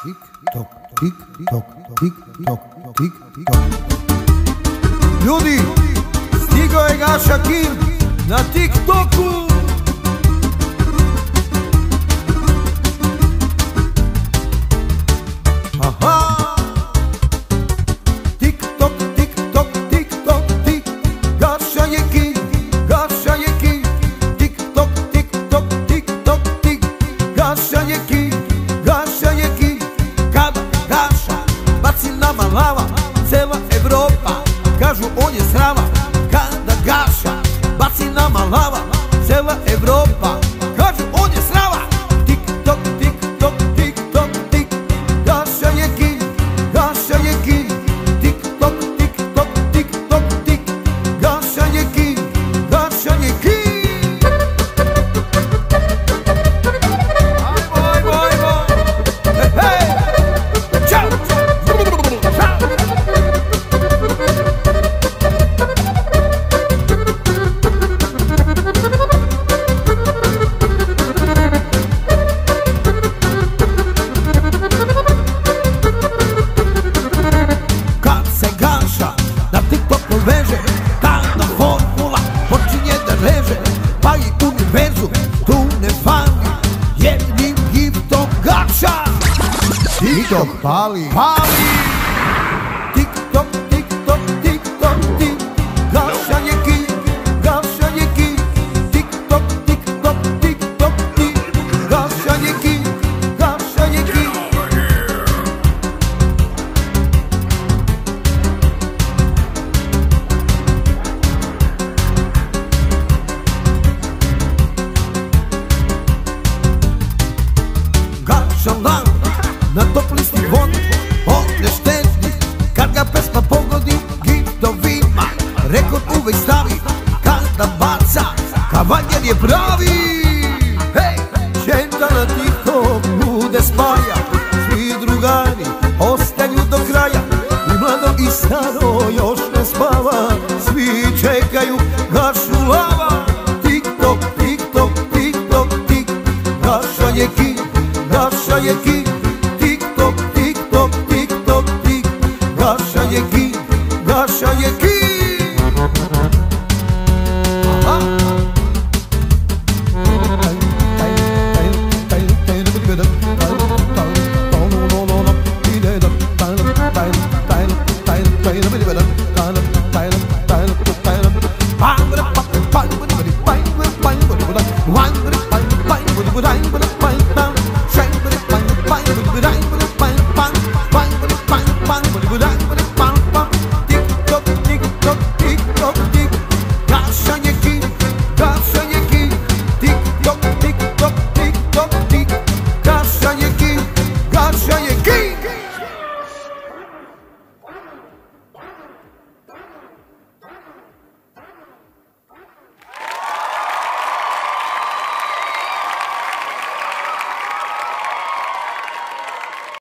Tik tok, tik tok, tik tok, tik tok. Ljudi, stigao je Gaša Kim na TikToku. Baci nama lava, cela Evropa kažu on je srama. Kada Gaša baci nama lava, TikTok pali. Pali. TikTok, TikTok, TikTok, tik Gaša je ki, gaša je ki TikTok, TikTok, TikTok, tik Gaša je ki, gaša je ki Gašalan na top listi vod On ne šteti kad ga pesma pogodi Giftovima rekord uvek stavi Kada baca. Kavaljer je pravi. Hej, šeta na TikTok bude spaja. Svi drugari ostaju do kraja. I mlado i staro još ne spava. Svi čekaju gašu lava. TikTok, TikTok, TikTok, tik Gaša je king, Gaša je king